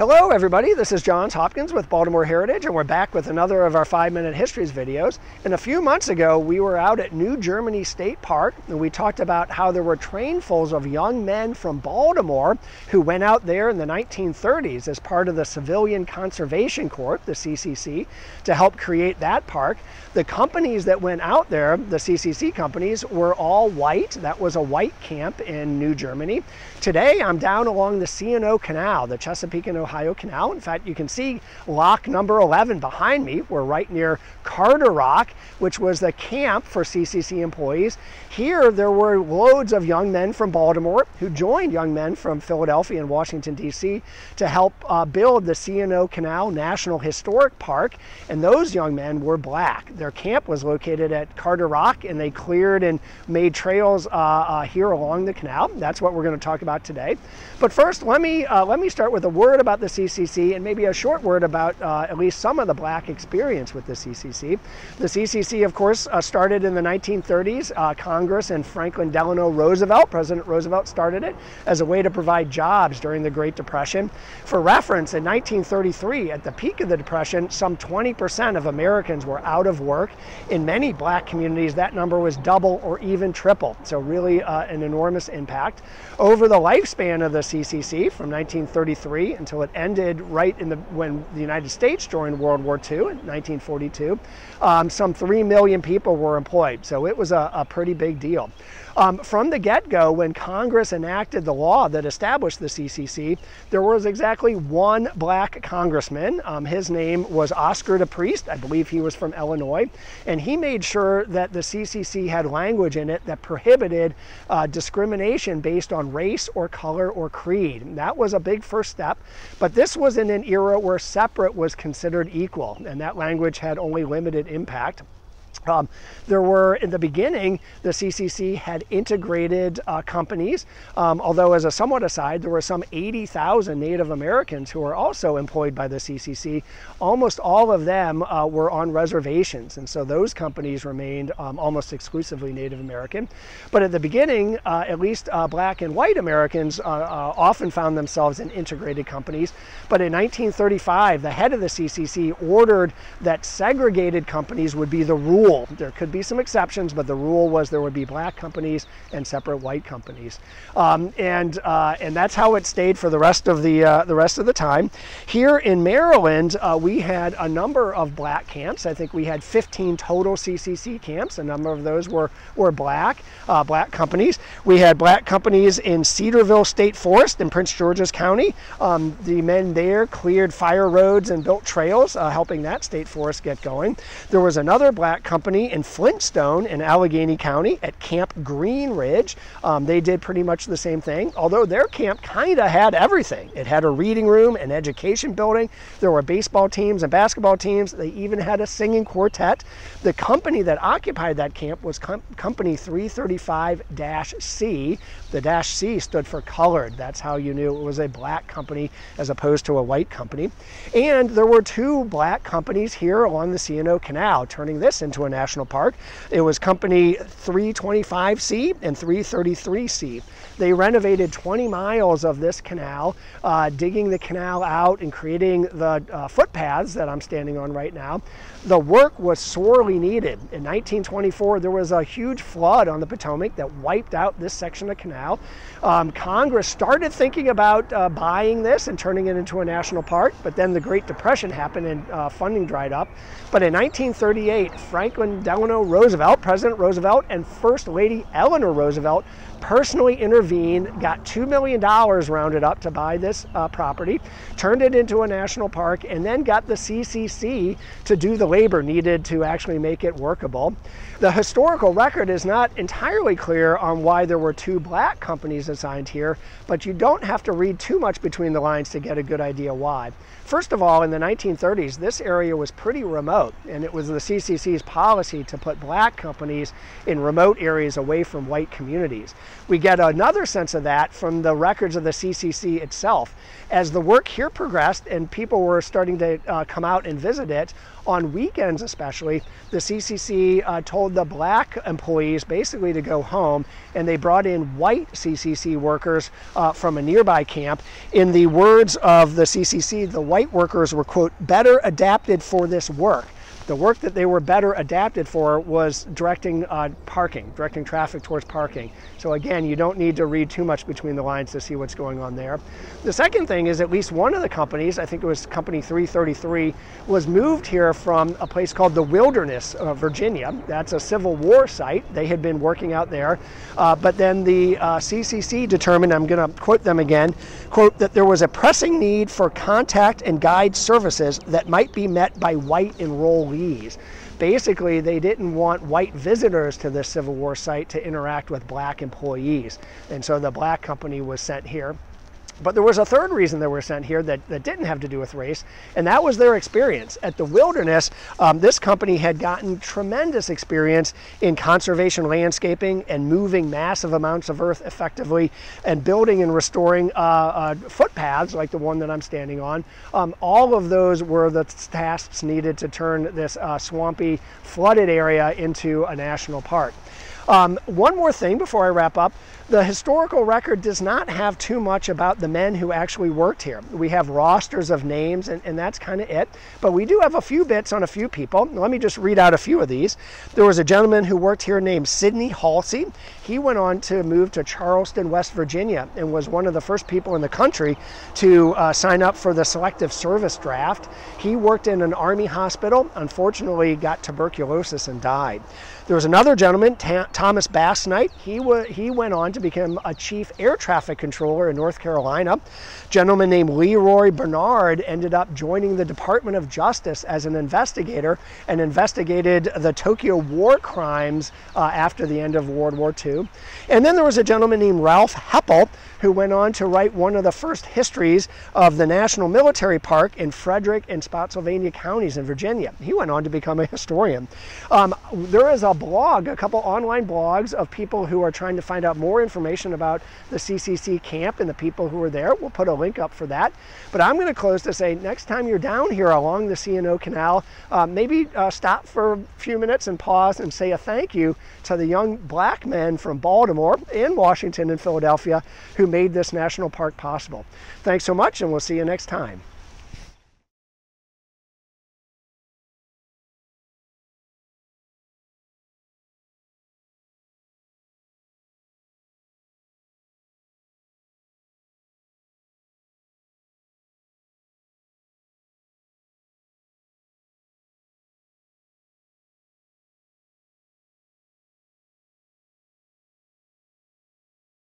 Hello everybody, this is Johns Hopkins with Baltimore Heritage and we're back with another of our 5 Minute Histories videos. And a few months ago we were out at New Germany State Park and we talked about how there were trainfuls of young men from Baltimore who went out there in the 1930s as part of the Civilian Conservation Corps, the CCC, to help create that park. The companies that went out there, the CCC companies, were all white. That was a white camp in New Germany. Today I'm down along the C&O Canal, the Chesapeake and Ohio Canal. In fact, you can see lock number 11 behind me. We're right near Carderock, which was the camp for CCC employees. Here, there were loads of young men from Baltimore who joined young men from Philadelphia and Washington, D.C. to help uh, build the C&O Canal National Historic Park. And those young men were black. Their camp was located at Carderock, and they cleared and made trails uh, uh, here along the canal. That's what we're going to talk about today. But first, let me, uh, let me start with a word about the CCC and maybe a short word about uh, at least some of the black experience with the CCC. The CCC, of course, uh, started in the 1930s. Uh, Congress and Franklin Delano Roosevelt, President Roosevelt, started it as a way to provide jobs during the Great Depression. For reference, in 1933, at the peak of the Depression, some 20% of Americans were out of work. In many black communities, that number was double or even triple. So, really, uh, an enormous impact. Over the lifespan of the CCC, from 1933 until it ended right in the when the United States joined World War II in 1942. Um, some three million people were employed, so it was a, a pretty big deal. Um, from the get-go, when Congress enacted the law that established the CCC, there was exactly one black congressman. Um, his name was Oscar DePriest. I believe he was from Illinois. And he made sure that the CCC had language in it that prohibited uh, discrimination based on race or color or creed. That was a big first step. But this was in an era where separate was considered equal, and that language had only limited impact. Um, there were, in the beginning, the CCC had integrated uh, companies, um, although as a somewhat aside, there were some 80,000 Native Americans who were also employed by the CCC. Almost all of them uh, were on reservations, and so those companies remained um, almost exclusively Native American. But at the beginning, uh, at least uh, black and white Americans uh, uh, often found themselves in integrated companies. But in 1935, the head of the CCC ordered that segregated companies would be the rule rule. There could be some exceptions, but the rule was there would be black companies and separate white companies, um, and uh, and that's how it stayed for the rest of the uh, the rest of the time. Here in Maryland, uh, we had a number of black camps. I think we had 15 total CCC camps. A number of those were were black uh, black companies. We had black companies in Cedarville State Forest in Prince George's County. Um, the men there cleared fire roads and built trails, uh, helping that state forest get going. There was another black company in Flintstone in Allegany County at Camp Green Ridge. Um, they did pretty much the same thing, although their camp kind of had everything. It had a reading room, an education building, there were baseball teams and basketball teams, they even had a singing quartet. The company that occupied that camp was com Company 335-C. The dash C stood for colored. That's how you knew it was a black company as opposed to a white company. And there were two black companies here along the C&O Canal, turning this into a national park. It was Company 325C and 333C. They renovated 20 miles of this canal, uh, digging the canal out and creating the uh, footpaths that I'm standing on right now. The work was sorely needed. In 1924, there was a huge flood on the Potomac that wiped out this section of canal. Um, Congress started thinking about uh, buying this and turning it into a national park, but then the Great Depression happened and uh, funding dried up. But in 1938, Franklin Delano Roosevelt, President Roosevelt, and First Lady Eleanor Roosevelt personally intervened, got $2 million rounded up to buy this uh, property, turned it into a national park, and then got the CCC to do the labor needed to actually make it workable. The historical record is not entirely clear on why there were two black companies assigned here, but you don't have to read too much between the lines to get a good idea why. First of all, in the 1930s, this area was pretty remote, and it was the CCC's policy to put black companies in remote areas away from white communities. We get another another sense of that from the records of the CCC itself. As the work here progressed and people were starting to uh, come out and visit it, on weekends especially, the CCC uh, told the black employees basically to go home and they brought in white CCC workers uh, from a nearby camp. In the words of the CCC, the white workers were, quote, better adapted for this work. The work that they were better adapted for was directing uh, parking, directing traffic towards parking. So again, you don't need to read too much between the lines to see what's going on there. The second thing is at least one of the companies, I think it was company 333, was moved here from a place called the Wilderness, of Virginia. That's a Civil War site. They had been working out there. Uh, but then the uh, CCC determined, I'm going to quote them again, quote, that there was a pressing need for contact and guide services that might be met by white enrollees Basically, they didn't want white visitors to the Civil War site to interact with black employees. And so the black company was sent here. But there was a third reason they were sent here that, that didn't have to do with race, and that was their experience. At the Wilderness, um, this company had gotten tremendous experience in conservation landscaping and moving massive amounts of earth effectively and building and restoring uh, uh, footpaths like the one that I'm standing on. Um, all of those were the tasks needed to turn this uh, swampy, flooded area into a national park. Um, one more thing before I wrap up. The historical record does not have too much about the men who actually worked here. We have rosters of names, and, and that's kind of it. But we do have a few bits on a few people. Let me just read out a few of these. There was a gentleman who worked here named Sidney Halsey. He went on to move to Charleston, West Virginia, and was one of the first people in the country to uh, sign up for the Selective Service Draft. He worked in an Army hospital, unfortunately, got tuberculosis and died. There was another gentleman, Thomas Bass Knight. He, he went on to become a chief air traffic controller in North Carolina. A gentleman named Leroy Bernard ended up joining the Department of Justice as an investigator and investigated the Tokyo war crimes uh, after the end of World War II. And then there was a gentleman named Ralph Happel who went on to write one of the first histories of the National Military Park in Frederick and Spotsylvania counties in Virginia. He went on to become a historian. Um, there is a blog, a couple online blogs of people who are trying to find out more information about the CCC camp and the people who were there. We'll put a link up for that. But I'm going to close to say next time you're down here along the C&O Canal, uh, maybe uh, stop for a few minutes and pause and say a thank you to the young black men from Baltimore and Washington and Philadelphia who made this national park possible. Thanks so much, and we'll see you next time.